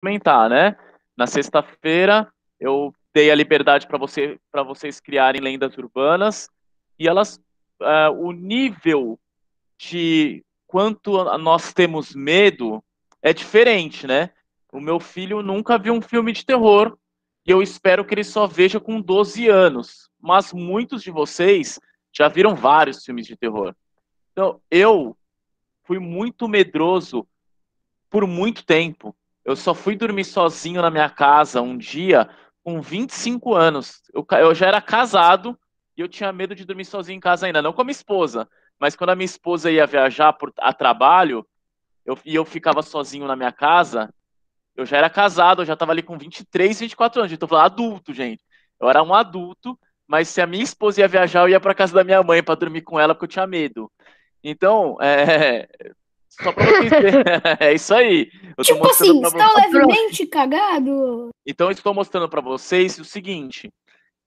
comentar, né? Na sexta-feira eu dei a liberdade para você, para vocês criarem lendas urbanas e elas, uh, o nível de quanto nós temos medo é diferente, né? O meu filho nunca viu um filme de terror e eu espero que ele só veja com 12 anos. Mas muitos de vocês já viram vários filmes de terror. Então, eu fui muito medroso por muito tempo. Eu só fui dormir sozinho na minha casa um dia com 25 anos. Eu, eu já era casado e eu tinha medo de dormir sozinho em casa ainda, não com a minha esposa, mas quando a minha esposa ia viajar por, a trabalho eu, e eu ficava sozinho na minha casa, eu já era casado, eu já estava ali com 23, 24 anos, então falando adulto, gente. Eu era um adulto, mas se a minha esposa ia viajar, eu ia para casa da minha mãe para dormir com ela porque eu tinha medo. Então, é, só pra vocês verem. é isso aí. Eu tipo assim, está levemente cagado. Então, eu estou mostrando para vocês o seguinte: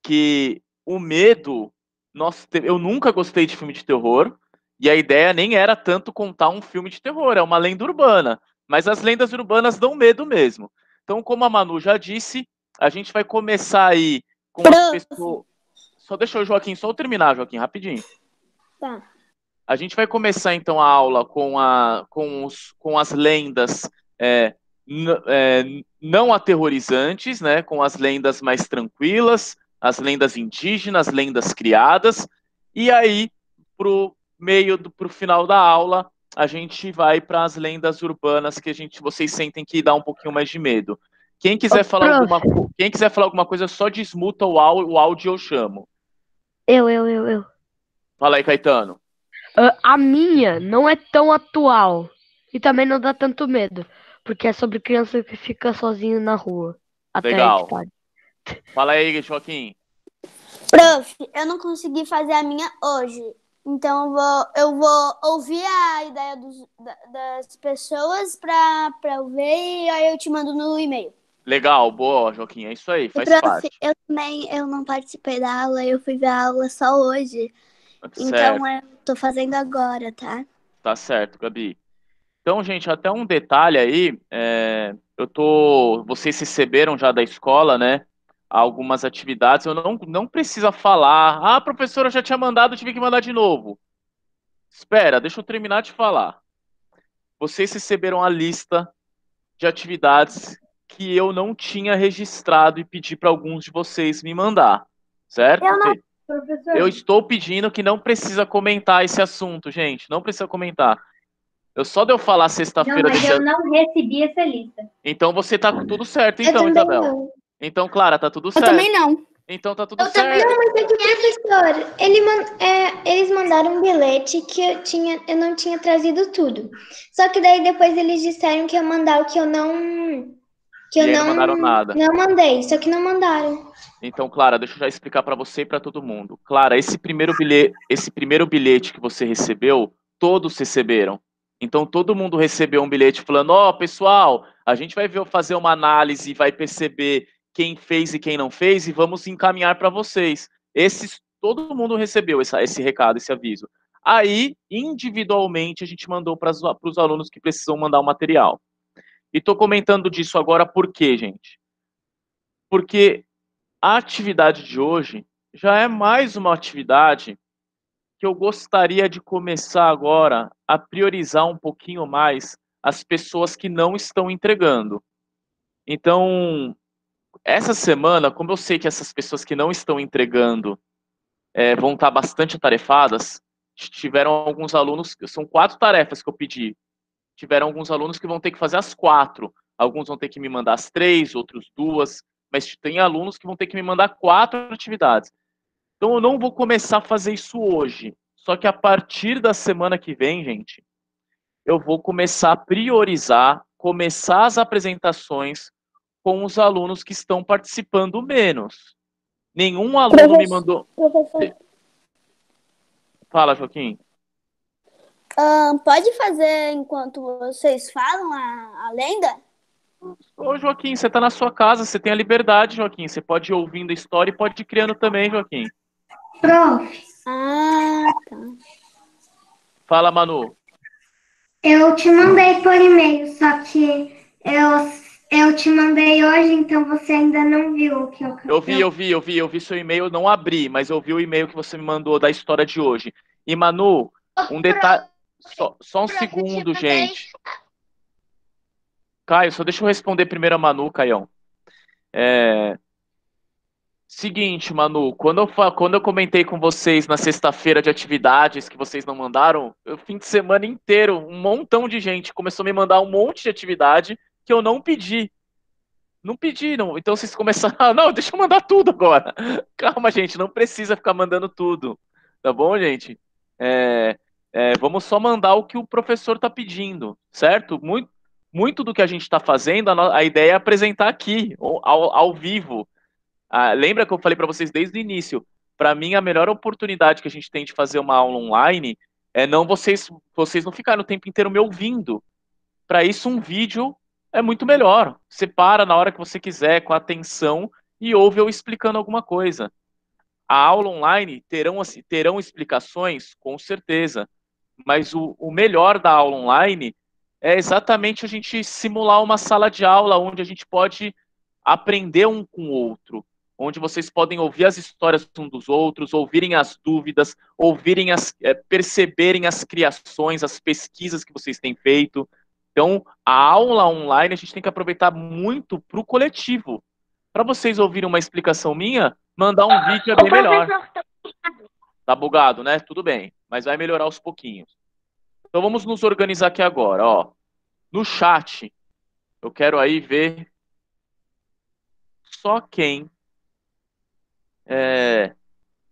que o medo. Nós, eu nunca gostei de filme de terror. E a ideia nem era tanto contar um filme de terror, é uma lenda urbana. Mas as lendas urbanas dão medo mesmo. Então, como a Manu já disse, a gente vai começar aí com as pessoas. Só deixa o Joaquim só terminar, Joaquim, rapidinho. Tá. A gente vai começar então a aula com, a, com, os, com as lendas é, é, não aterrorizantes, né, com as lendas mais tranquilas, as lendas indígenas, lendas criadas, e aí, para o meio, para o final da aula, a gente vai para as lendas urbanas que a gente, vocês sentem que dá um pouquinho mais de medo. Quem quiser, falar alguma, quem quiser falar alguma coisa, só desmuta o áudio, o áudio eu chamo. Eu, eu, eu, eu. Fala aí, Caetano. Uh, a minha não é tão atual e também não dá tanto medo, porque é sobre criança que fica sozinho na rua. Até Legal. Fala aí, Joaquim. Prof, eu não consegui fazer a minha hoje. Então eu vou, eu vou ouvir a ideia dos, das pessoas para eu ver e aí eu te mando no e-mail. Legal, boa, Joaquim, é isso aí, faz prof, parte. Eu também eu não participei da aula, eu fui ver a aula só hoje. Então eu tô fazendo agora, tá? Tá certo, Gabi. Então, gente, até um detalhe aí, é, eu tô, vocês receberam já da escola, né, algumas atividades, eu não, não precisa falar, ah, a professora já tinha mandado, tive que mandar de novo. Espera, deixa eu terminar de falar. Vocês receberam a lista de atividades que eu não tinha registrado e pedi para alguns de vocês me mandar, certo? Eu não, Professor. Eu estou pedindo que não precisa comentar esse assunto, gente. Não precisa comentar. Eu só de eu falar sexta-feira. Não, mas eu não recebi essa lista. Então você tá com tudo certo, então, Isabel. Não. Então, Clara, tá tudo certo. Eu também não. Então tá tudo eu certo. Também não, mas é que, professor, ele man, é, eles mandaram um bilhete que eu, tinha, eu não tinha trazido tudo. Só que daí depois eles disseram que ia mandar o que eu não. Que eu não, não mandaram nada. Não mandei, só que não mandaram. Então, Clara, deixa eu já explicar para você e para todo mundo. Clara, esse primeiro bilhete, esse primeiro bilhete que você recebeu, todos receberam. Então, todo mundo recebeu um bilhete falando: Ó, oh, pessoal, a gente vai ver, fazer uma análise e vai perceber quem fez e quem não fez e vamos encaminhar para vocês. Esses, todo mundo recebeu essa, esse recado, esse aviso. Aí, individualmente, a gente mandou para os alunos que precisam mandar o material. E estou comentando disso agora por quê, gente? Porque a atividade de hoje já é mais uma atividade que eu gostaria de começar agora a priorizar um pouquinho mais as pessoas que não estão entregando. Então, essa semana, como eu sei que essas pessoas que não estão entregando é, vão estar bastante atarefadas, tiveram alguns alunos, são quatro tarefas que eu pedi. Tiveram alguns alunos que vão ter que fazer as quatro. Alguns vão ter que me mandar as três, outros duas mas tem alunos que vão ter que me mandar quatro atividades. Então eu não vou começar a fazer isso hoje. Só que a partir da semana que vem, gente, eu vou começar a priorizar, começar as apresentações com os alunos que estão participando menos. Nenhum aluno professor, me mandou. Professor. Fala, Joaquim. Um, pode fazer enquanto vocês falam a, a lenda? Ô, Joaquim, você está na sua casa, você tem a liberdade, Joaquim. Você pode ir ouvindo a história e pode ir criando também, Joaquim. Prof. Ah, tá. Fala, Manu. Eu te mandei por e-mail, só que eu, Eu te mandei hoje, então você ainda não viu o que eu Eu vi, eu vi, eu vi, eu vi seu e-mail, eu não abri, mas eu vi o e-mail que você me mandou da história de hoje. E Manu, um detalhe, só, só um segundo, gente. Caio, só deixa eu responder primeiro a Manu, Caião. É... Seguinte, Manu, quando eu, fa- quando eu comentei com vocês na sexta-feira de atividades que vocês não mandaram, o fim de semana inteiro, um montão de gente começou a me mandar um monte de atividade que eu não pedi. Não pediram. Então vocês começaram, ah, não, deixa eu mandar tudo agora. Calma, gente, não precisa ficar mandando tudo. Tá bom, gente? É, é, vamos só mandar o que o professor está pedindo, certo? Muito, muito do que a gente está fazendo, a, a ideia é apresentar aqui, ao, ao vivo. Ah, lembra que eu falei para vocês desde o início? Para mim, a melhor oportunidade que a gente tem de fazer uma aula online é não vocês, vocês não ficarem o tempo inteiro me ouvindo. Para isso, um vídeo é muito melhor. Você para na hora que você quiser, com atenção, e ouve eu explicando alguma coisa. A aula online terão, assim, terão explicações, com certeza. Mas o, o melhor da aula online é exatamente a gente simular uma sala de aula onde a gente pode aprender um com o outro, onde vocês podem ouvir as histórias um dos outros, ouvirem as dúvidas, ouvirem as, é, perceberem as criações, as pesquisas que vocês têm feito. Então, a aula online a gente tem que aproveitar muito para o coletivo. Para vocês ouvirem uma explicação minha, mandar um vídeo é bem melhor. Tá bugado, né? Tudo bem, mas vai melhorar aos pouquinhos. Então vamos nos organizar aqui agora, ó. No chat, eu quero aí ver só quem é,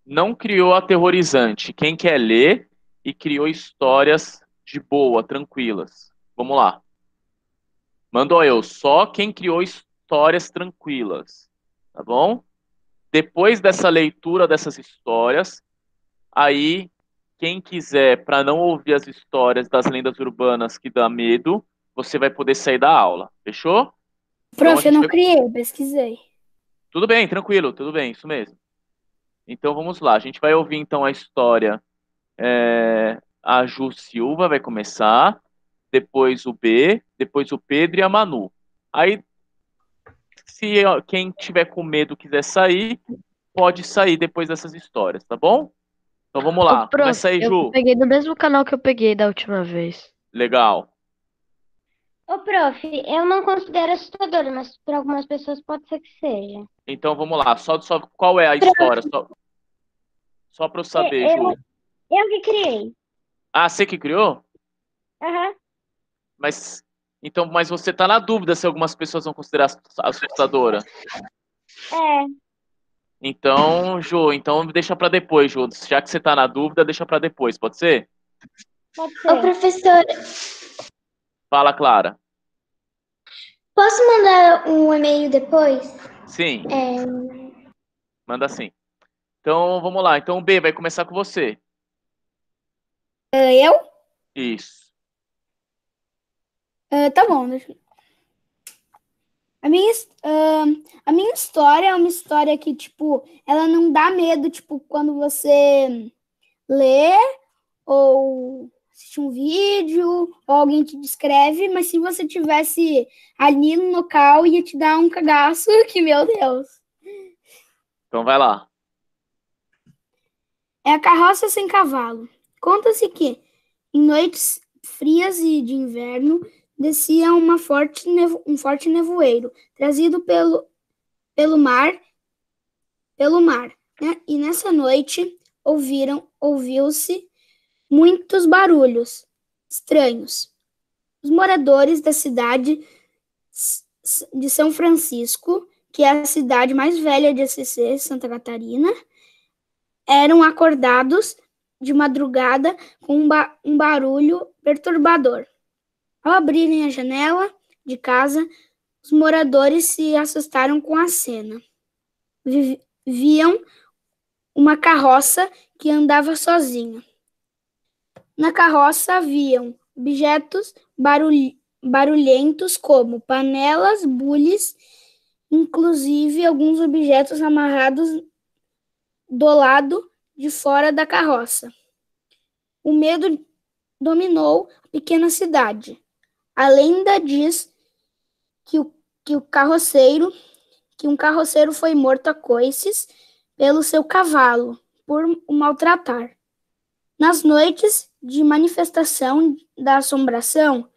não criou aterrorizante, quem quer ler e criou histórias de boa, tranquilas. Vamos lá. Mandou eu, só quem criou histórias tranquilas, tá bom? Depois dessa leitura dessas histórias, aí quem quiser, para não ouvir as histórias das lendas urbanas que dá medo, você vai poder sair da aula. Fechou? Prof, Então, eu não gente criei, eu pesquisei. Tudo bem, tranquilo, tudo bem, isso mesmo. Então vamos lá, a gente vai ouvir então a história. É, a Ju Silva vai começar, depois o B, depois o Pedro e a Manu. Aí, se quem tiver com medo quiser sair, pode sair depois dessas histórias, tá bom? Então vamos lá, Ô, prof, começa aí, eu Ju. peguei no mesmo canal que eu peguei da última vez. Legal. Ô, prof, eu não considero assustador, mas para algumas pessoas pode ser que seja. Então vamos lá, só, só qual é a história? Só, só para eu saber, Eu- Ju. Eu que criei. Ah, você que criou? Aham. Mas então, mas você tá na dúvida se algumas pessoas vão considerar assustadora. É. Então, Ju, então deixa para depois, Ju. Já que você tá na dúvida, deixa para depois, pode ser? Pode Ô, ser. professor, Fala, Clara. posso mandar um e-mail depois? Sim, É, manda sim. Então, vamos lá. Então, B vai começar com você. Ah, Eu? Isso. Ah, tá bom, deixa eu... A minha, ah, a minha história é uma história que, tipo, ela não dá medo, tipo, quando você lê ou assiste um vídeo ou alguém te descreve, mas se você tivesse ali no local, ia te dar um cagaço, que, meu Deus. Então, vai lá. É a carroça sem cavalo. Conta-se que, em noites frias e de inverno, descia uma forte nevo- um forte nevoeiro, trazido pelo, pelo mar, pelo mar. né? E nessa noite ouviram, ouviu-se muitos barulhos estranhos. Os moradores da cidade de São Francisco, que é a cidade mais velha de SC, Santa Catarina, eram acordados de madrugada com um, ba- um barulho perturbador. Ao abrirem a janela de casa, os moradores se assustaram com a cena. Vi- viam uma carroça que andava sozinha. Na carroça haviam objetos barulh- barulhentos como panelas, bules, inclusive alguns objetos amarrados do lado de fora da carroça. O medo dominou a pequena cidade. A lenda diz que o, que o carroceiro, que um carroceiro foi morto a coices pelo seu cavalo por o maltratar. Nas noites de manifestação da assombração,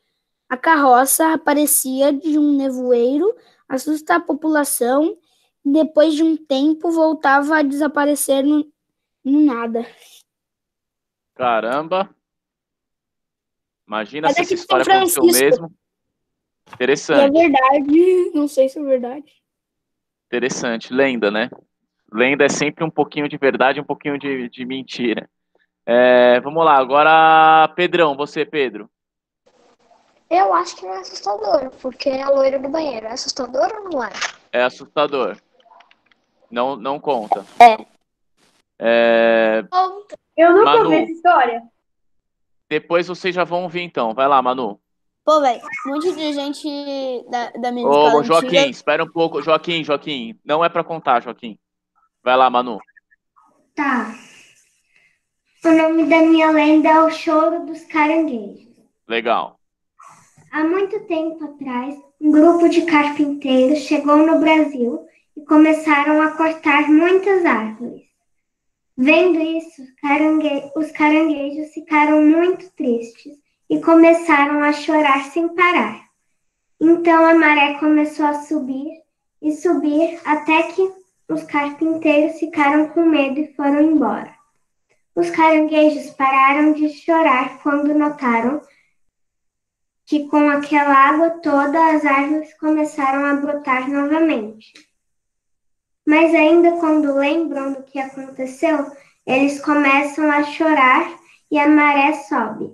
a carroça aparecia de um nevoeiro, assusta a população e depois de um tempo voltava a desaparecer no, no nada. Caramba. Imagina É se essa daqui de história aconteceu mesmo. É Interessante, verdade, não sei se é verdade. interessante. Lenda, né? Lenda é sempre um pouquinho de verdade, um pouquinho de, de mentira. É, vamos lá, agora, Pedrão, você, Pedro. Eu acho que não é assustador, porque é a loira do banheiro. É assustador ou não é? É assustador. Não, não conta. É. É, Eu nunca Manu. ouvi essa história. Depois vocês já vão ouvir então. Vai lá, Manu. Pô, velho, um monte de gente da, da minha Ô, escola Joaquim, antiga- espera um pouco. Joaquim, Joaquim, não é pra contar, Joaquim. Vai lá, Manu. Tá. O nome da minha lenda é o Choro dos Caranguejos. Legal. Há muito tempo atrás, um grupo de carpinteiros chegou no Brasil e começaram a cortar muitas árvores. Vendo isso, carangue- os caranguejos ficaram muito tristes e começaram a chorar sem parar. Então a maré começou a subir e subir até que os carpinteiros ficaram com medo e foram embora. Os caranguejos pararam de chorar quando notaram que com aquela água toda as árvores começaram a brotar novamente. Mas ainda quando lembram do que aconteceu, eles começam a chorar e a maré sobe.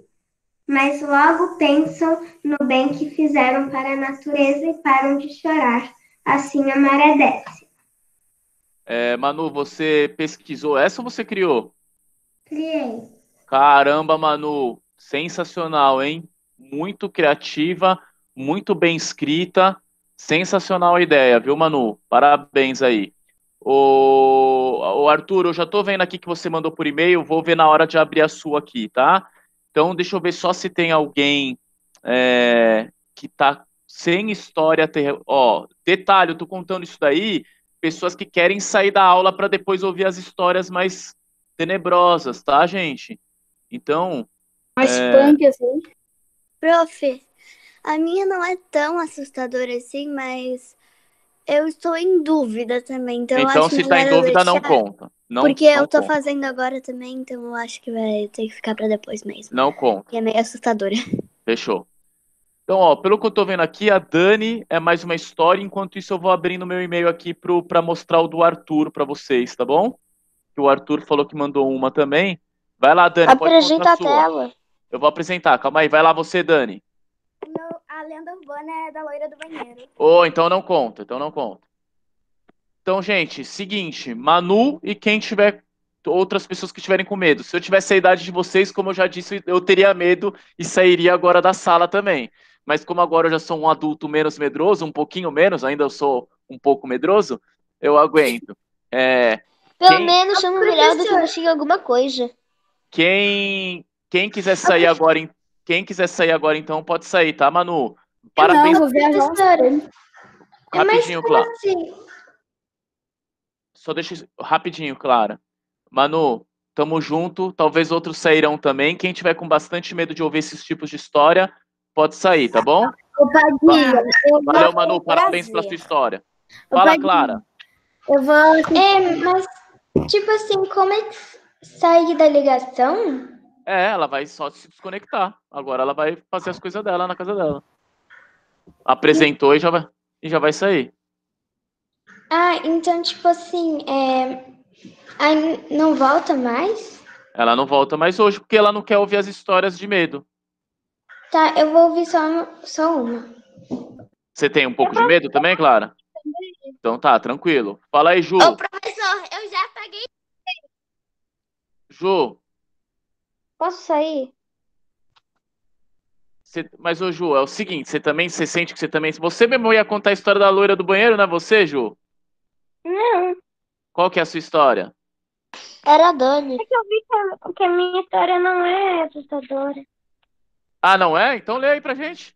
Mas logo pensam no bem que fizeram para a natureza e param de chorar. Assim a maré desce. É, Manu, você pesquisou essa ou você criou? Criei. Caramba, Manu, sensacional, hein? Muito criativa, muito bem escrita, sensacional a ideia, viu, Manu? Parabéns aí. O, o Arthur, eu já tô vendo aqui que você mandou por e-mail, vou ver na hora de abrir a sua aqui, tá? Então, deixa eu ver só se tem alguém é, que tá sem história. ter- Ó, detalhe, eu tô contando isso daí, pessoas que querem sair da aula para depois ouvir as histórias mais tenebrosas, tá, gente? Então, Mais É. punk, assim. Prof, a minha não é tão assustadora assim, mas eu estou em dúvida também. Então, então acho se tá em dúvida, não deixar, conta. Não, Porque não eu tô conta. fazendo agora também, então eu acho que vai ter que ficar pra depois mesmo. Não conta. Que é meio assustadora. Fechou. Então, ó, pelo que eu tô vendo aqui, a Dani é mais uma história. Enquanto isso, eu vou abrindo meu e-mail aqui pro, pra mostrar o do Arthur pra vocês, tá bom? Que o Arthur falou que mandou uma também. Vai lá, Dani, pode mostrar a sua. tela. Eu vou apresentar, calma aí. Vai lá você, Dani. A lenda urbana é da loira do banheiro. Ô, então não conta, então não conta. Então, gente, seguinte, Manu e quem tiver outras pessoas que estiverem com medo. Se eu tivesse a idade de vocês, como eu já disse, eu teria medo e sairia agora da sala também. Mas como agora eu já sou um adulto menos medroso, um pouquinho menos, ainda eu sou um pouco medroso, eu aguento. É, Pelo Quem- menos chama o Miraldo que você alguma coisa. quem quem quiser sair agora, em- quem quiser sair agora então pode sair, tá, Manu? não, Parabéns, vou ver a é mais rapidinho, Clara. assim. Só deixa rapidinho, Clara. Manu, tamo junto. Talvez outros sairão também. Quem tiver com bastante medo de ouvir esses tipos de história, pode sair, tá bom? Ô, Padilha, eu vou, Valeu, Manu. Parabéns pela sua história. Fala, Clara. eu vou É, mas, tipo assim, como é que sai da ligação? É, ela vai só se desconectar. Agora ela vai fazer as coisas dela na casa dela. Apresentou e já vai, e já vai sair. Ah, então, tipo assim, é... aí não volta mais? Ela não volta mais hoje porque ela não quer ouvir as histórias de medo. Tá, eu vou ouvir só, uma- só uma. Você tem um pouco de medo também, Clara? Então tá, tranquilo. Fala aí, Ju. Ô, professor, eu já paguei. Ju, Posso sair? Você- mas, ô Ju, é o seguinte, você também, você sente que você também. Você mesmo ia contar a história da loira do banheiro, não é você, Ju? Não. Qual que é a sua história? Era a Dani. É que eu vi que a, que a minha história não é assustadora. Ah, não é? Então lê aí pra gente.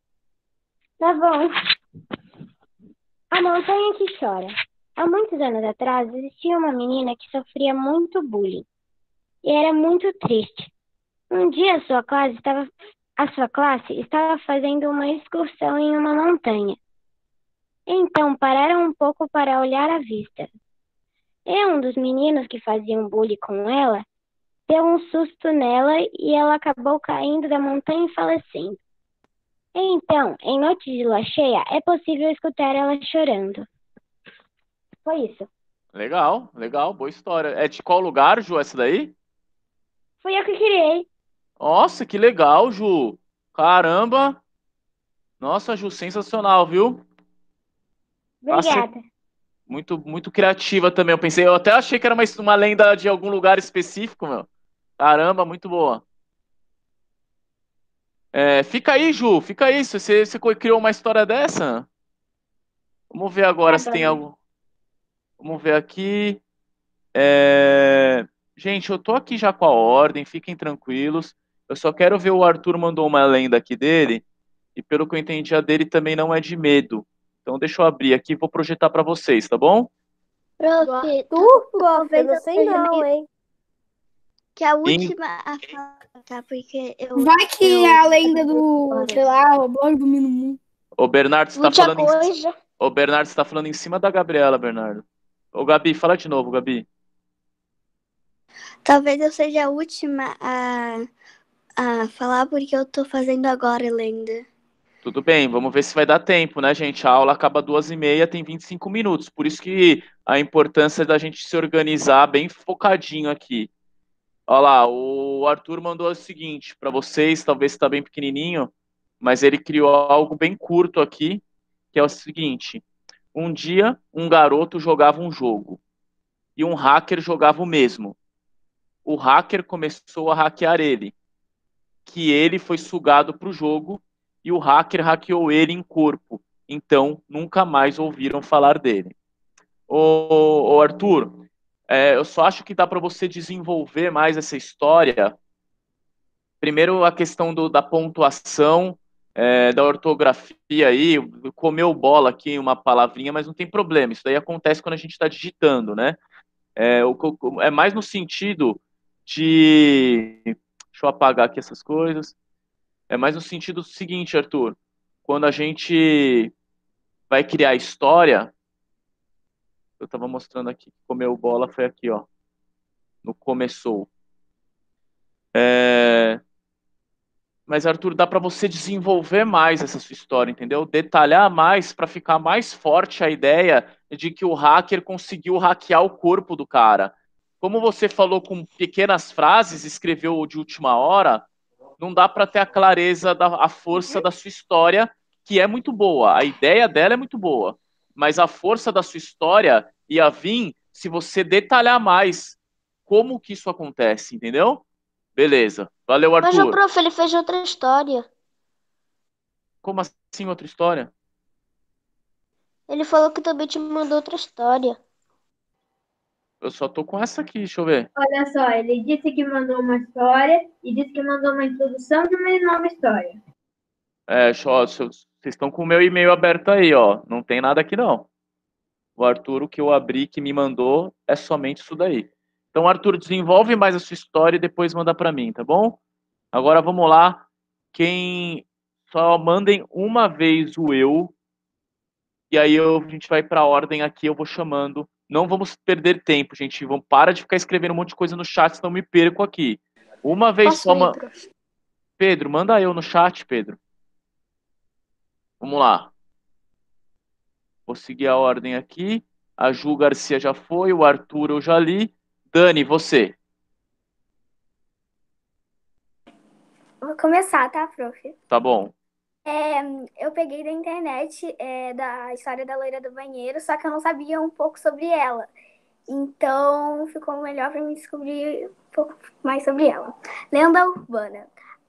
Tá bom. A montanha que chora. Há muitos anos atrás existia uma menina que sofria muito bullying e era muito triste. Um dia a sua classe estava a sua classe estava fazendo uma excursão em uma montanha. Então pararam um pouco para olhar a vista. E um dos meninos que faziam bullying com ela deu um susto nela e ela acabou caindo da montanha e falecendo. Então, em noite de lua cheia, é possível escutar ela chorando. Foi isso. Legal, legal, boa história. É de qual lugar, Ju, essa daí? Fui eu que criei. Nossa, que legal, Ju. Caramba. Nossa, Ju, sensacional, viu? Obrigada. Muito, muito criativa também. Eu pensei, eu até achei que era uma, uma lenda de algum lugar específico, meu. Caramba, muito boa. É, fica aí, Ju, fica aí. Você, você criou uma história dessa? Vamos ver agora se tem algo. Vamos ver aqui. É... Gente, eu tô aqui já com a ordem, fiquem tranquilos. Eu só quero ver o Arthur mandou uma lenda aqui dele, e pelo que eu entendi, a dele também não é de medo. Então deixa eu abrir aqui e vou projetar para vocês, tá bom? Prof, Tu, prof, eu não sei não, hein? que a última a falar, tá? Porque eu. Vai que eu- é a lenda do, sei lá, o blog do Minumu. Ô, Bernardo, você tá Muita falando em... coisa. Ô, Bernardo, você tá falando em cima da Gabriela, Bernardo. Ô, Gabi, fala de novo, Gabi. Talvez eu seja a última a, a falar porque eu tô fazendo agora, lenda. Tudo bem, vamos ver se vai dar tempo, né, gente? A aula acaba duas e meia, tem 25 minutos. Por isso que a importância da gente se organizar bem focadinho aqui. Olha lá, o Arthur mandou o seguinte para vocês, talvez está bem pequenininho, mas ele criou algo bem curto aqui, que é o seguinte: um dia um garoto jogava um jogo e um hacker jogava o mesmo. O hacker começou a hackear ele, que ele foi sugado para o jogo e o hacker hackeou ele em corpo. Então, nunca mais ouviram falar dele. Ô, ô Arthur, é, eu só acho que dá para você desenvolver mais essa história. Primeiro, a questão do, da pontuação, é, da ortografia aí. Comeu bola aqui uma palavrinha, mas não tem problema. Isso daí acontece quando a gente está digitando, né? É, o, é mais no sentido de. Deixa eu apagar aqui essas coisas. É mais no sentido seguinte, Arthur. Quando a gente vai criar história, eu estava mostrando aqui, comeu bola foi aqui, ó. No começou. É... Mas, Arthur, dá para você desenvolver mais essa sua história, entendeu? Detalhar mais para ficar mais forte a ideia de que o hacker conseguiu hackear o corpo do cara. Como você falou com pequenas frases, escreveu de última hora, não dá para ter a clareza da a força da sua história, que é muito boa. A ideia dela é muito boa, mas a força da sua história ia vir se você detalhar mais como que isso acontece, entendeu? Beleza. Valeu, Mas o Arthur. prof, ele fez outra história. Como assim outra história? Ele falou que também te mandou outra história. Eu só tô com essa aqui, deixa eu ver. Olha só, ele disse que mandou uma história e disse que mandou uma introdução de uma nova história. É, deixa eu- ó, se eu- vocês estão com o meu e-mail aberto aí, ó. Não tem nada aqui não. O Arthur, o que eu abri, que me mandou, é somente isso daí. Então, Arthur, desenvolve mais a sua história e depois manda para mim, tá bom? Agora vamos lá. Quem só mandem uma vez o eu e aí eu- a gente vai para a ordem aqui, eu vou chamando. Não vamos perder tempo, gente. Vamos para de ficar escrevendo um monte de coisa no chat, senão me perco aqui. Uma vez Posso só? Pedro, manda eu no chat, Pedro. Vamos lá. Vou seguir a ordem aqui. A Ju Garcia já foi, o Arthur eu já li. Dani, você. Vou começar, tá, prof? Tá bom. É, eu peguei da internet é, da história da loira do banheiro, só que eu não sabia um pouco sobre ela. Então ficou melhor para mim descobrir um pouco mais sobre ela. Lenda urbana: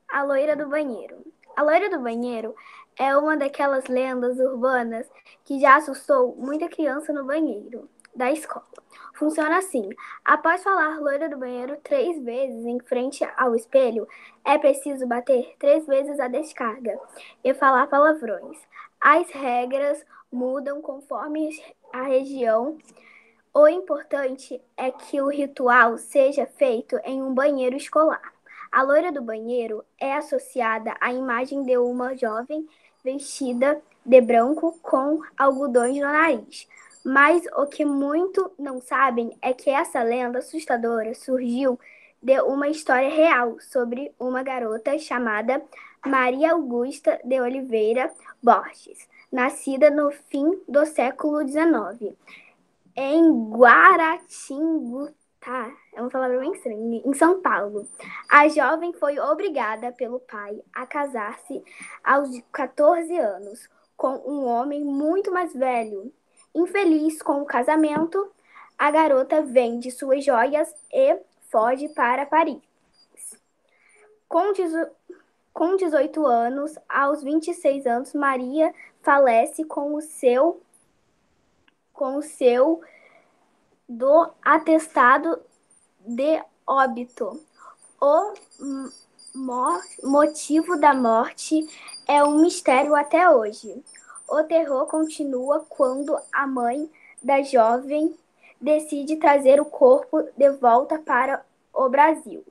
A loira do banheiro. A loira do banheiro é uma daquelas lendas urbanas que já assustou muita criança no banheiro da escola. Funciona assim: após falar loira do banheiro três vezes em frente ao espelho, é preciso bater três vezes a descarga e falar palavrões. As regras mudam conforme a região. O importante é que o ritual seja feito em um banheiro escolar. A loira do banheiro é associada à imagem de uma jovem vestida de branco com algodões no nariz. Mas o que muito não sabem é que essa lenda assustadora surgiu de uma história real sobre uma garota chamada Maria Augusta de Oliveira Borges, nascida no fim do século XIX, em Guaratinguetá, é uma palavra bem estranha, em São Paulo. A jovem foi obrigada pelo pai a casar-se aos 14 anos com um homem muito mais velho. Infeliz com o casamento, a garota vende suas joias e foge para Paris. Com, com 18 anos, aos 26 anos, Maria falece com o seu com o seu do atestado de óbito. O mo motivo da morte é um mistério até hoje. O terror continua quando a mãe da jovem decide trazer o corpo de volta para o Brasil.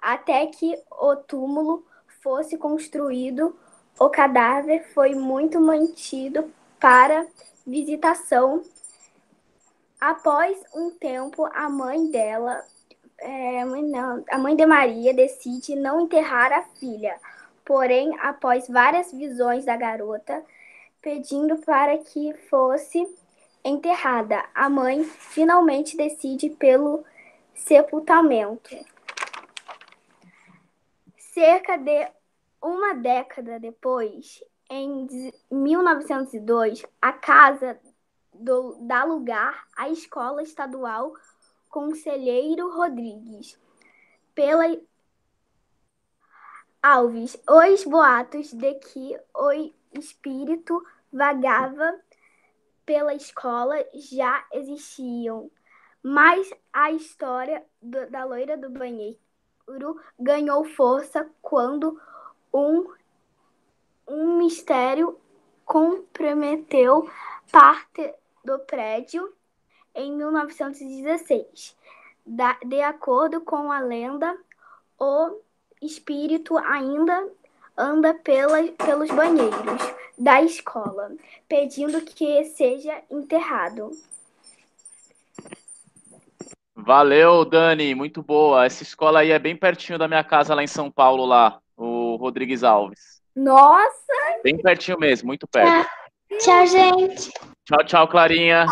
Até que o túmulo fosse construído, o cadáver foi muito mantido para visitação. Após um tempo, a mãe dela, é, não, a mãe de Maria, decide não enterrar a filha. Porém, após várias visões da garota pedindo para que fosse enterrada. A mãe finalmente decide pelo sepultamento. Cerca de uma década depois, em 1902, a casa do, dá lugar à Escola Estadual Conselheiro Rodrigues. Pela Alves, os boatos de que espírito vagava pela escola já existiam, mas a história do, da loira do banheiro ganhou força quando um, um mistério comprometeu parte do prédio em 1916. Da, de acordo com a lenda, o espírito ainda anda pela, pelos banheiros da escola, pedindo que seja enterrado. Valeu, Dani, muito boa. Essa escola aí é bem pertinho da minha casa lá em São Paulo, lá, o Rodrigues Alves. Nossa! Bem pertinho mesmo, muito perto. Tchau, gente. Tchau, tchau, Clarinha.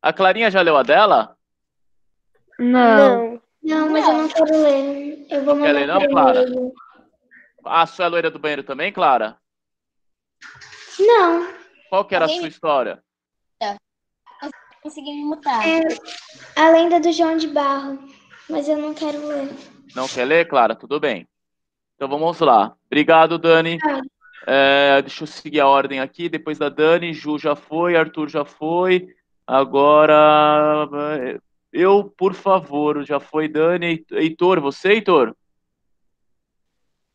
A Clarinha já leu a dela? Não. Não, mas eu não quero ler. Eu vou Quer mandar ler não, Clara? ele. Ah, a sua é loira do banheiro também, Clara? Não. Qual que era a Alguém- sua história? Consegui me mutar. É a lenda do João de Barro. Mas eu não quero ler. Não quer ler, Clara? Tudo bem. Então vamos lá. Obrigado, Dani. É, deixa eu seguir a ordem aqui. Depois da Dani, Ju já foi, Arthur já foi. Agora, eu, por favor, já foi Dani. Heitor, você, Heitor?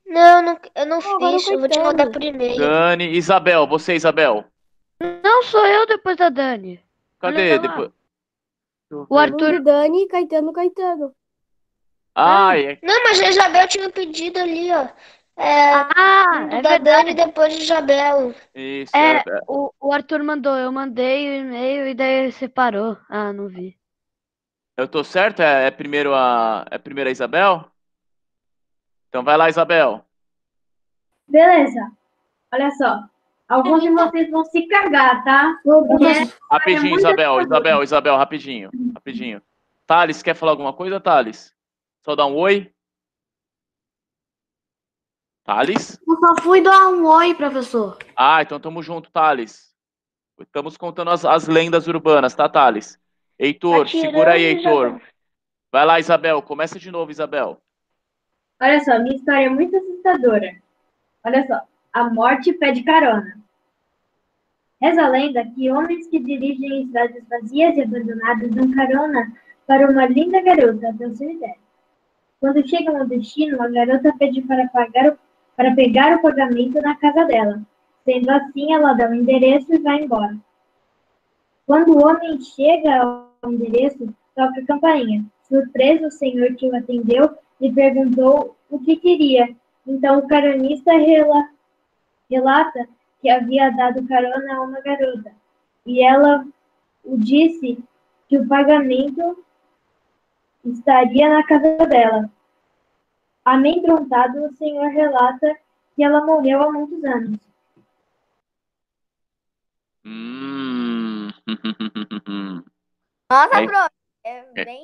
Não, não, eu não agora fiz. Eu vou te mandar por e-mail. Dani, Isabel, você, Isabel? Não sou eu depois da Dani. Cadê? Depois... O. Arthur. Dani, Caetano, Caetano. Ai, é- Não, mas a Isabel tinha pedido ali, ó. É, Ah, é da verdade. Dani depois de Isabel. isso. É, é- o, o Arthur mandou, eu mandei o e-mail e daí separou. Ah, não vi. Eu tô certo? É, é primeiro a, é primeiro a Isabel? Então vai lá, Isabel. Beleza. Olha só. Alguns de vocês vão se cagar, tá? Rapidinho, muito Isabel, assustador. Isabel, Isabel, rapidinho, rapidinho. Thales, quer falar alguma coisa, Thales? Só dar um oi? Thales? Eu só fui dar um oi, professor. Ah, então tamo junto, Thales. Estamos contando as, as lendas urbanas, tá, Thales? Heitor, Tá segura aí, Heitor. Isabel. Vai lá, Isabel, começa de novo, Isabel. Olha só, minha história é muito assustadora. Olha só, a morte pede carona. Reza a lenda que homens que dirigem estradas vazias e abandonadas dão carona para uma linda garota até o cemitério. Quando chegam ao destino, a garota pede para, pagar o- para pegar o pagamento na casa dela. Sendo assim, ela dá o endereço e vai embora. Quando o homem chega ao endereço, toca a campainha. Surpreso, o senhor que o atendeu lhe perguntou o que queria. Então o caronista rela relata que havia dado carona a uma garota e ela o disse que o pagamento estaria na casa dela. Amedrontado, o senhor relata que ela morreu há muitos anos. Hum. Nossa, Aí- prof, é bem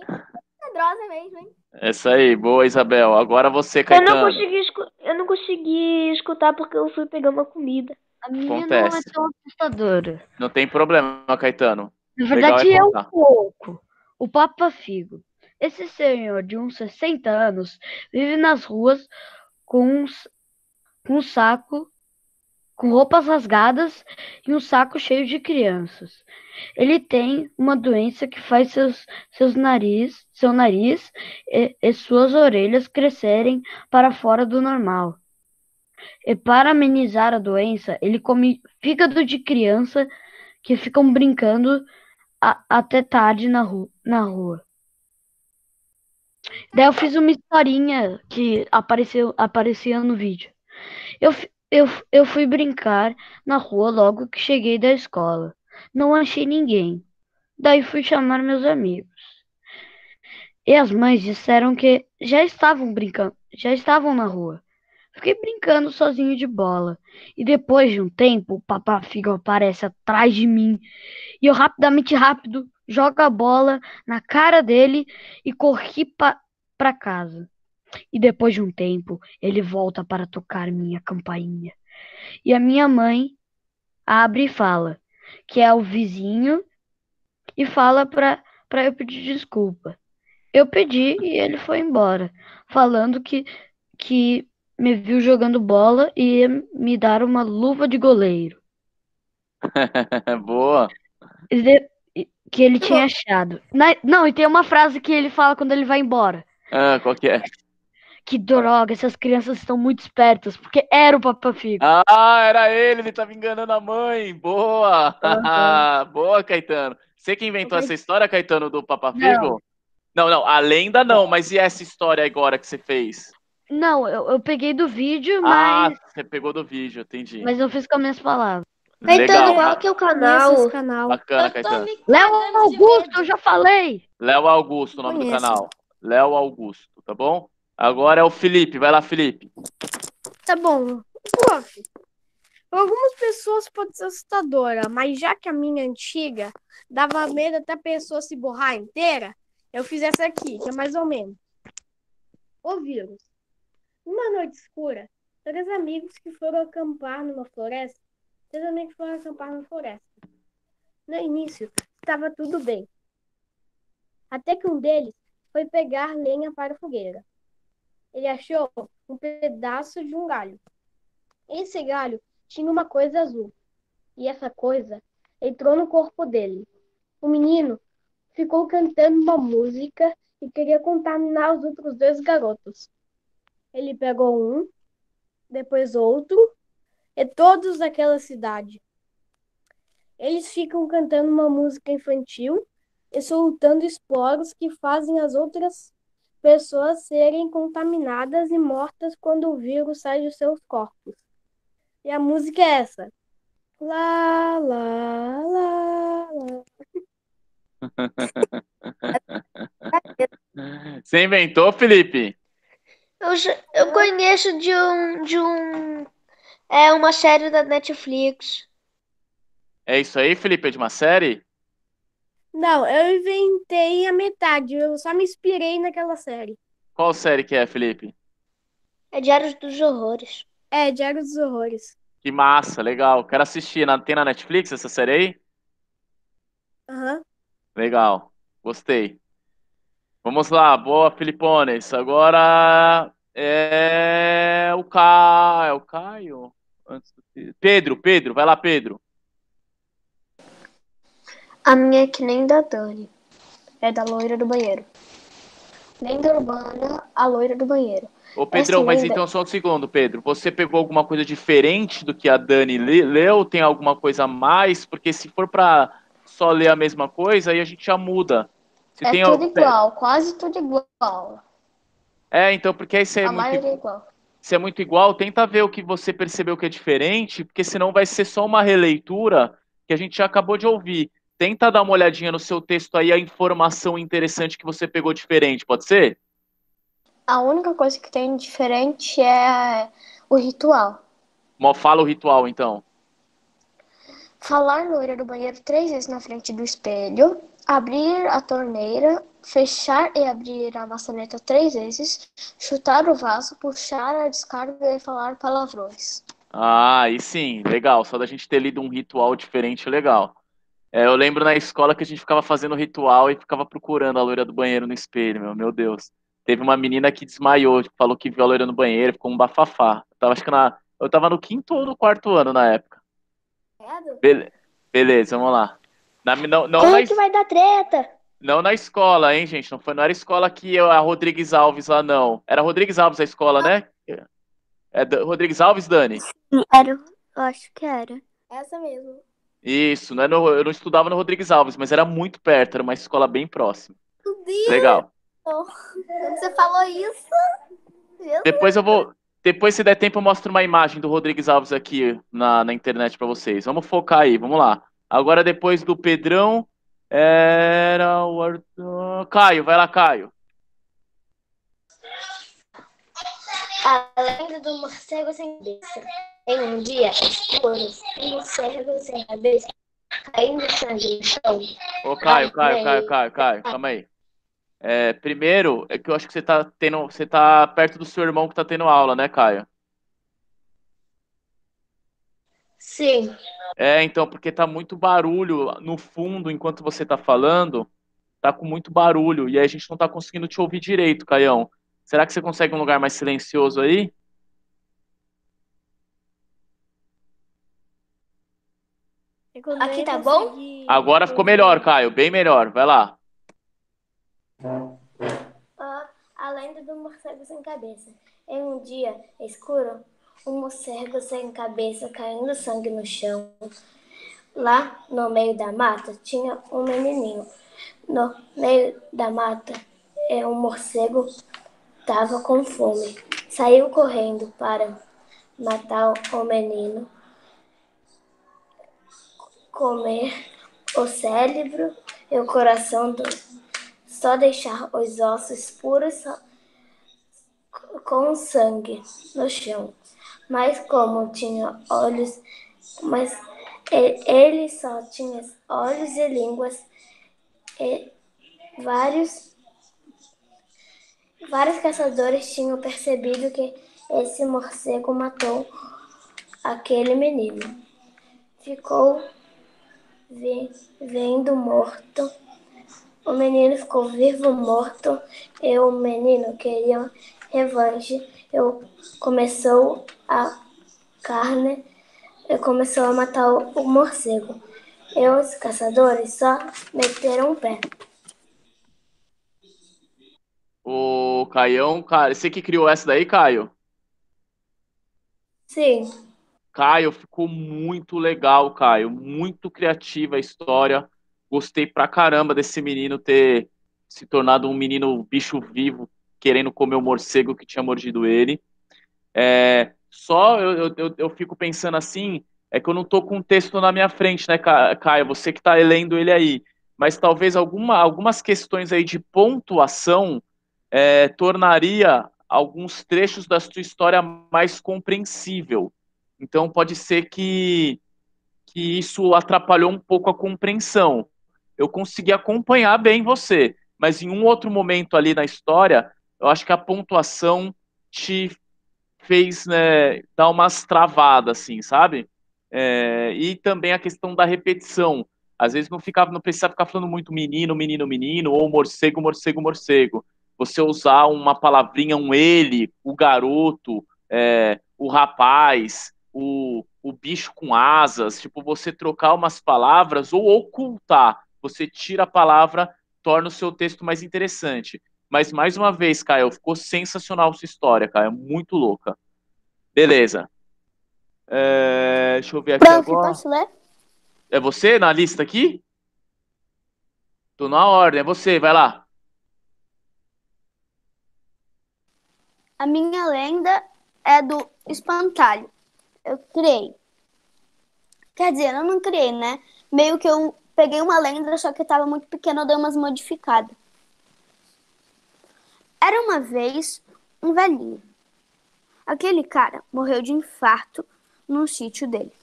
medrosa mesmo, hein? Essa aí, boa, Isabel. Agora você, Eu não, Caetano. consegui escu- eu não consegui escutar porque eu fui pegar uma comida. A minha não é Acontece. tão assustadora. Não tem problema, Caetano. Na verdade, é é um pouco. O Papa Figo. Esse senhor de uns 60 anos vive nas ruas com um, com um saco, com roupas rasgadas e um saco cheio de crianças. Ele tem uma doença que faz seus, seus nariz, seu nariz e, e suas orelhas crescerem para fora do normal. E para amenizar a doença, ele come fígado de criança que ficam brincando a- até tarde na, ru na rua. Daí eu fiz uma historinha que apareceu, aparecia no vídeo. Eu, eu, eu fui brincar na rua logo que cheguei da escola. Não achei ninguém. Daí fui chamar meus amigos. E as mães disseram que já estavam brincando, já estavam na rua. Fiquei brincando sozinho de bola. E depois de um tempo, o Papá Figo aparece atrás de mim. E eu rapidamente, rápido, jogo a bola na cara dele e corri pa para casa. E depois de um tempo, ele volta para tocar minha campainha. E a minha mãe abre e fala que é o vizinho e fala para para eu pedir desculpa. Eu pedi e ele foi embora, falando que que me viu jogando bola e ia me dar uma luva de goleiro. boa. De- Que ele tinha achado. Na- Não, e tem uma frase que ele fala quando ele vai embora. Ah, qual que é? Que droga, essas crianças estão muito espertas, porque era o Papa Figo. Ah, era ele, ele tava enganando a mãe. Boa! Boa, Caetano. Você que inventou essa história, Caetano, do Papa Figo? Não, não, a lenda não, mas e essa história agora que você fez? Não, eu, eu peguei do vídeo, Ah, mas, você pegou do vídeo, entendi. mas eu fiz com as minhas palavras. Caetano, qual que é o canal? canal. bacana, Caetano. Léo Augusto, eu já falei! Léo Augusto, o nome do canal. Léo Augusto, tá bom? Agora é o Felipe, vai lá, Felipe. Tá bom. Prof, algumas pessoas pode ser assustadora, mas já que a minha antiga dava medo até a pessoa se borrar inteira, eu fiz essa aqui, que é mais ou menos. O vírus. Noite escura, três amigos que foram acampar numa floresta, três amigos foram acampar numa floresta. No início, estava tudo bem. Até que um deles foi pegar lenha para a fogueira. Ele achou um pedaço de um galho. Esse galho tinha uma coisa azul. E essa coisa entrou no corpo dele. O menino ficou cantando uma música e queria contaminar os outros dois garotos. Ele pegou um, depois outro, e todos daquela cidade. Eles ficam cantando uma música infantil e soltando esporos que fazem as outras pessoas serem contaminadas e mortas quando o vírus sai de seus corpos. E a música é essa. Lá, lá, lá, lá. Você inventou, Felipe? Eu, eu conheço de um, de um, é uma série da Netflix. É isso aí, Felipe? É de uma série? Não, eu inventei a metade. Eu só me inspirei naquela série. Qual série que é, Felipe? É Diários dos Horrores. É, Diário dos Horrores. Que massa, legal. Quero assistir. Na- Tem na Netflix essa série aí? Aham. Legal. Gostei. Vamos lá, boa, Filipones. Agora é o Caio. É o Caio? Antes do Pedro. Pedro, Pedro, vai lá, Pedro. A minha é que nem da Dani. É da loira do banheiro. Lenda urbana, a loira do banheiro. Ô, Pedrão, mas lenda- então só um segundo, Pedro. Você pegou alguma coisa diferente do que a Dani le- leu? Tem alguma coisa a mais? Porque se for pra só ler a mesma coisa, aí a gente já muda. Se é tudo al- igual, quase tudo igual. É, então, porque aí você é a muito é igual. se é muito igual, tenta ver o que você percebeu que é diferente, porque senão vai ser só uma releitura que a gente já acabou de ouvir. Tenta dar uma olhadinha no seu texto aí, a informação interessante que você pegou diferente, pode ser? A única coisa que tem diferente é o ritual. Fala o ritual, então. Falar loira do banheiro três vezes na frente do espelho, abrir a torneira, fechar e abrir a maçaneta três vezes, chutar o vaso, puxar a descarga e falar palavrões. Ah, aí sim, legal. Só da gente ter lido um ritual diferente, legal. É, eu lembro na escola que a gente ficava fazendo ritual e ficava procurando a loira do banheiro no espelho, meu, meu Deus. Teve uma menina que desmaiou, falou que viu a loira no banheiro, ficou um bafafá. Eu tava, acho que na, eu tava no quinto ou no quarto ano na época. Bele- beleza, vamos lá. Na, não, não, Como na, é que vai dar treta? não na escola, hein, gente? Não, foi, não era escola que eu, a Rodrigues Alves lá, não. Era Rodrigues Alves a escola, né? É da- Rodrigues Alves, Dani? Era, eu acho que era. Essa mesmo. Isso, não é no- eu não estudava no Rodrigues Alves, mas era muito perto, era uma escola bem próxima. Meu Deus. Legal. Você falou isso. Depois eu vou. Depois, se der tempo, eu mostro uma imagem do Rodrigues Alves aqui na, na internet pra vocês. Vamos focar aí, vamos lá. Agora, depois do Pedrão, era o Arthur... Caio, vai lá, Caio. A lenda do morcego sem cabeça. Em um dia escuro, um morcego sem cabeça, caindo sangue no chão. Ô, Caio, Ai, Caio. Caio, Caio, Caio, calma aí. É, primeiro, é que eu acho que você tá tendo. Você tá perto do seu irmão que tá tendo aula, né, Caio? Sim. É, então, porque tá muito barulho no fundo enquanto você tá falando, tá com muito barulho, e a gente não tá conseguindo te ouvir direito, Caião. Será que você consegue um lugar mais silencioso aí? Aqui tá bom? Agora ficou melhor, Caio, bem melhor. Vai lá. Ah, a lenda do morcego sem cabeça. Em um dia escuro, um morcego sem cabeça caindo sangue no chão. Lá no meio da mata tinha um menininho. No meio da mata, é um morcego estava com fome. Saiu correndo para matar o menino, comer o cérebro e o coração do só deixar os ossos puros com sangue no chão. Mas como tinha olhos, mas ele só tinha olhos e línguas e vários vários caçadores tinham percebido que esse morcego matou aquele menino. Ficou vendo morto o menino ficou vivo, morto, e o menino queria revanche. Eu começou a carne e começou a matar o, o morcego. E os caçadores só meteram o pé. O Caião, cara, você que criou essa daí, Caio? Sim, Caio, ficou muito legal, Caio. Muito criativa a história. Gostei pra caramba desse menino ter se tornado um menino bicho vivo, querendo comer o morcego que tinha mordido ele. É, só eu, eu, eu- fico pensando assim, é que eu não tô com o texto na minha frente, né, Ca- Caio? Você que tá lendo ele aí. Mas talvez alguma, algumas questões aí de pontuação é, tornaria alguns trechos da sua história mais compreensível. Então pode ser que, que isso atrapalhou um pouco a compreensão. Eu consegui acompanhar bem você, mas em um outro momento ali na história, eu acho que a pontuação te fez né, dar umas travadas, assim, sabe? É, e também a questão da repetição. Às vezes não ficava, não precisava ficar falando muito menino, menino, menino, ou morcego, morcego, morcego. Você usar uma palavrinha, um ele, o garoto, é, o rapaz, o, o bicho com asas, tipo, você trocar umas palavras ou ocultar. Você tira a palavra, torna o seu texto mais interessante. Mas, mais uma vez, Caio, ficou sensacional sua história, Caio, muito louca. Beleza. É, deixa eu ver aqui Prof, agora. posso ler? É você na lista aqui? Tô na ordem, é você, vai lá. A minha lenda é do espantalho. Eu criei. Quer dizer, eu não criei, né? Meio que eu peguei uma lenda, só que estava muito pequena, eu dei umas modificadas. Era uma vez um velhinho. Aquele cara morreu de infarto no sítio dele.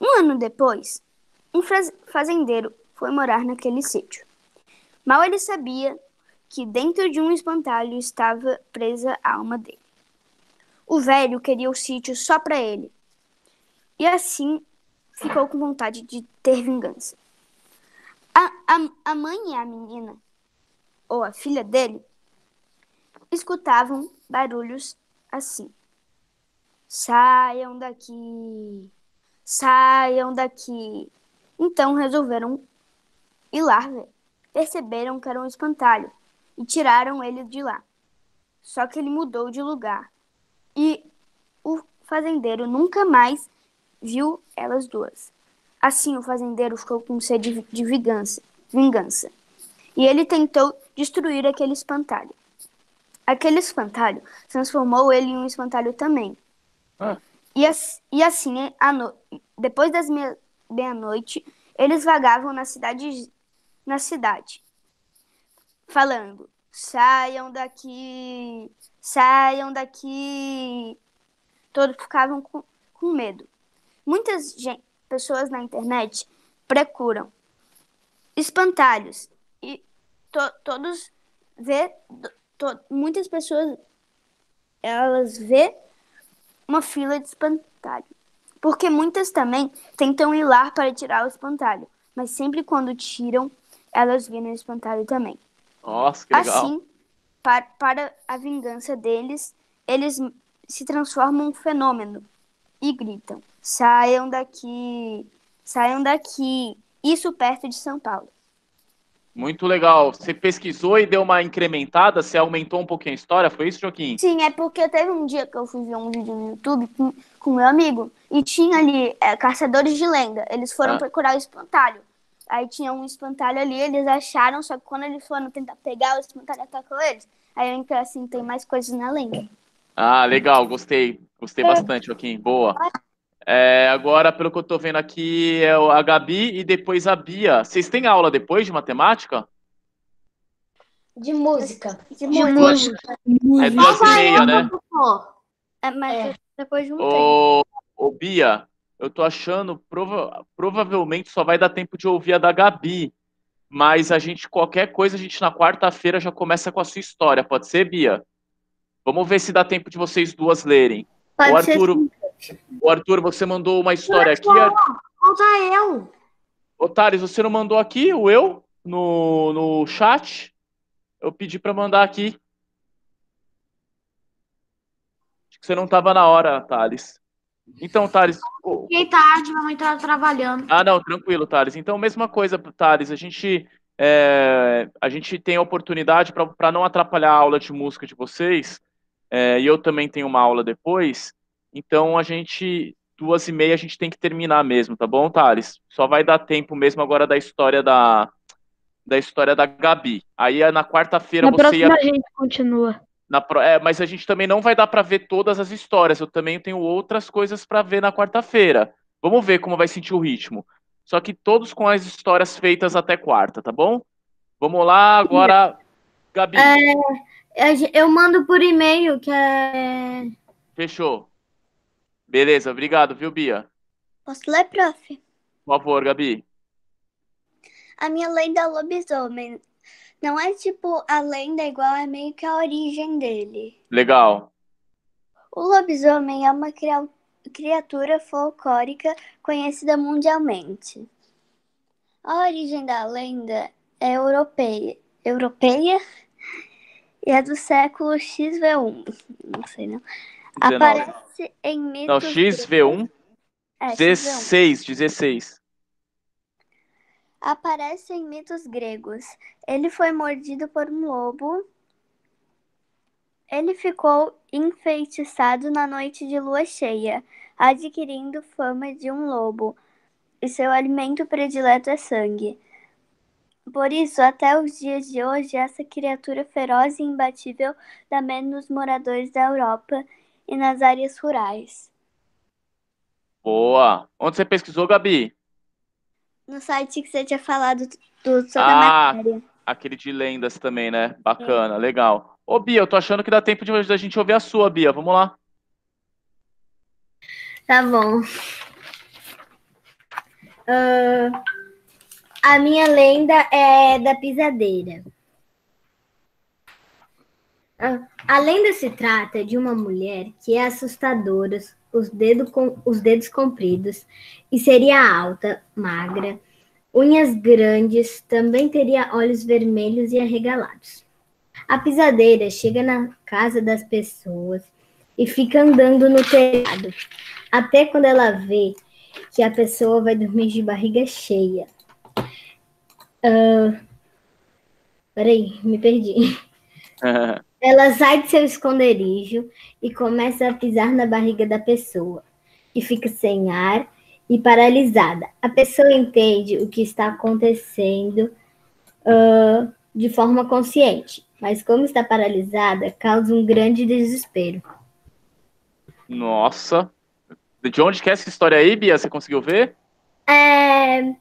Um ano depois, um fazendeiro foi morar naquele sítio. Mal ele sabia que dentro de um espantalho estava presa a alma dele. O velho queria o sítio só para ele. E assim ficou com vontade de ter vingança. A, a, a mãe e a menina, ou a filha dele, escutavam barulhos assim: Saiam daqui, saiam daqui. Então resolveram ir lá ver. Perceberam que era um espantalho e tiraram ele de lá. Só que ele mudou de lugar e o fazendeiro nunca mais viu elas duas. Assim, o fazendeiro ficou com sede de vingança, vingança. E ele tentou destruir aquele espantalho. Aquele espantalho transformou ele em um espantalho também. Ah. E, e, assim, no... depois das meia-noite, eles vagavam na cidade, na cidade, falando: saiam daqui, saiam daqui. Todos ficavam com, com medo. Muitas gente, pessoas na internet procuram espantalhos e to, todos vê to, muitas pessoas elas vê uma fila de espantalho. Porque muitas também tentam ir lá para tirar o espantalho, mas sempre quando tiram, elas viram o espantalho também. Nossa, que legal. Assim, para, para a vingança deles, eles se transformam em um fenômeno e gritam: saiam daqui, saiam daqui. Isso perto de São Paulo. Muito legal. Você pesquisou e deu uma incrementada? Você aumentou um pouquinho a história? Foi isso, Joaquim? Sim, é porque teve um dia que eu fui ver um vídeo no YouTube com, com meu amigo e tinha ali é, caçadores de lenda. Eles foram ah. procurar o espantalho. Aí tinha um espantalho ali, eles acharam, só que quando eles foram tentar pegar, o espantalho atacou eles. Aí eu entrei assim, tem mais coisas na lenda. Ah, legal, gostei. Gostei é. bastante, Joaquim. Boa. É, agora, pelo que eu tô vendo aqui, é a Gabi e depois a Bia. Vocês têm aula depois de matemática? De música. De, música. É duas e meia, né? É, mas é. depois de um ô, tempo. Ô, Bia, eu tô achando, prova provavelmente só vai dar tempo de ouvir a da Gabi. Mas a gente, qualquer coisa, a gente na quarta-feira já começa com a sua história. Pode ser, Bia? Vamos ver se dá tempo de vocês duas lerem. Pode o. O Arthur, você mandou uma história aqui. Falta eu. Ô, Thales, você não mandou aqui o eu no, no chat? Eu pedi para mandar aqui. Acho que você não estava na hora, Thales. Então, Thales. Fiquei tarde, mamãe estava trabalhando. Ah, não, tranquilo, Thales. Então, mesma coisa, Thales. A gente, é, a gente tem a oportunidade para não atrapalhar a aula de música de vocês. É, e eu também tenho uma aula depois. Então, a gente, duas e meia, a gente tem que terminar mesmo, tá bom, Thales? Só vai dar tempo mesmo agora da história da, da história da Gabi. Aí na quarta-feira você próxima ia. A gente continua. Na é, mas a gente também não vai dar para ver todas as histórias. Eu também tenho outras coisas para ver na quarta-feira. Vamos ver como vai sentir o ritmo. Só que todos com as histórias feitas até quarta, tá bom? Vamos lá, agora, Gabi. É, eu mando por e-mail, que é. Fechou. Beleza, obrigado, viu, Bia? Posso ler, prof? Por favor, Gabi. A minha lenda é lobisomem. Não é tipo a lenda igual, é meio que a origem dele. Legal. O lobisomem é uma criatura folclórica conhecida mundialmente. A origem da lenda é europeia, europeia e é do século XV1. Não sei não. 19. Aparece em mitos. Não, XV1? É, 16, 16. Aparece em mitos gregos. Ele foi mordido por um lobo. Ele ficou enfeitiçado na noite de lua cheia, adquirindo fama de um lobo, e seu alimento predileto é sangue. Por isso, até os dias de hoje, essa criatura feroz e imbatível dá medo nos moradores da Europa e nas áreas rurais. Boa. Onde você pesquisou, Gabi? No site que você tinha falado tudo sobre Ah. a matéria. Aquele de lendas também, né? Bacana, legal. Ô, Bia, eu tô achando que dá tempo de da gente ouvir a sua, Bia. Vamos lá. Tá bom. Ah, a minha lenda é da pisadeira. Ah, a lenda se trata de uma mulher que é assustadora, os, dedo com, os dedos compridos, e seria alta, magra, unhas grandes, também teria olhos vermelhos e arregalados. A pisadeira chega na casa das pessoas e fica andando no telhado, até quando ela vê que a pessoa vai dormir de barriga cheia. Ah, peraí, me perdi. Ela sai de seu esconderijo e começa a pisar na barriga da pessoa, que fica sem ar e paralisada. A pessoa entende o que está acontecendo ah, de forma consciente, mas como está paralisada, causa um grande desespero. Nossa. De onde que é essa história aí, Bia? Você conseguiu ver? É,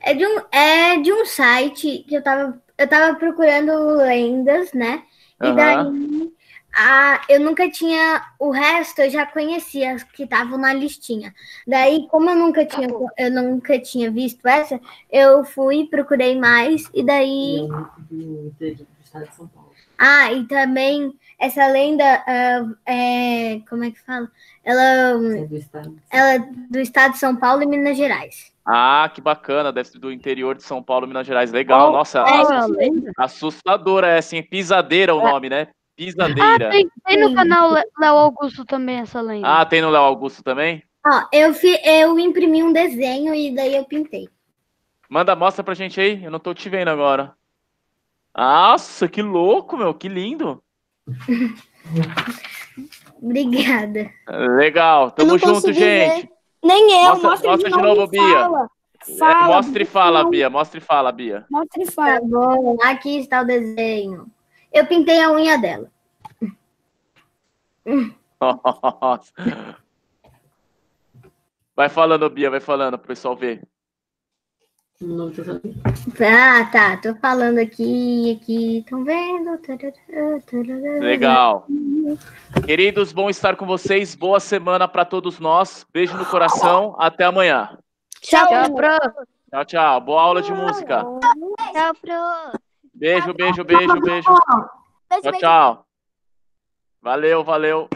é, de um, é de um site que eu tava, eu tava procurando lendas, né? E daí a, eu nunca tinha. O resto eu já conhecia, as que estavam na listinha. Daí, como eu nunca tinha, eu nunca tinha visto essa, eu fui, procurei mais, e daí. do, do estado de São Paulo. Ah, e também essa lenda ah, é. Como é que fala? Ela, É do estado. ela é do estado de São Paulo e Minas Gerais. Ah, que bacana. Deve ser do interior de São Paulo, Minas Gerais. Legal. Qual- Nossa, é a assus- lenda? assustadora é assim. Pisadeira o nome, né? Ah, Pisadeira. tem, tem no canal Léo Augusto também essa lenda. Ah, tem no Léo Augusto também? Ó, eu, fi, eu imprimi um desenho e daí eu pintei. Manda, mostra pra gente aí. Eu não tô te vendo agora. Nossa, que louco, meu. Que lindo. Obrigada. Legal. Tamo junto, gente. Nem eu, Mostra- mostra, mostra de de novo, novo, e Bia. fala. É, Fala, mostra e fala, não. Bia. Mostra e fala, Bia. Mostra e Tá fala. bom, aqui está o desenho. Eu pintei a unha dela. Nossa. Vai falando, Bia, vai falando pro pessoal ver. Ah, tá. Tô falando aqui, aqui. Estão vendo? Legal. Queridos, bom estar com vocês. Boa semana pra todos nós. Beijo no coração. Até amanhã. Tchau, Tchau, pro. Tchau, tchau. Boa aula de música. Tchau, pro. Beijo, beijo, beijo, beijo. Tchau, beijo. tchau. Valeu, valeu.